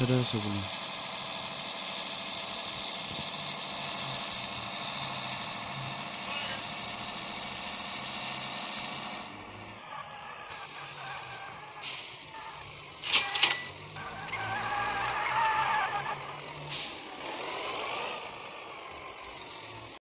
他认识不呢？